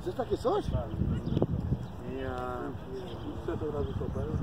Vocês estão aqui hoje? Minha... Sete horas de sopa.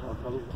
Thank you.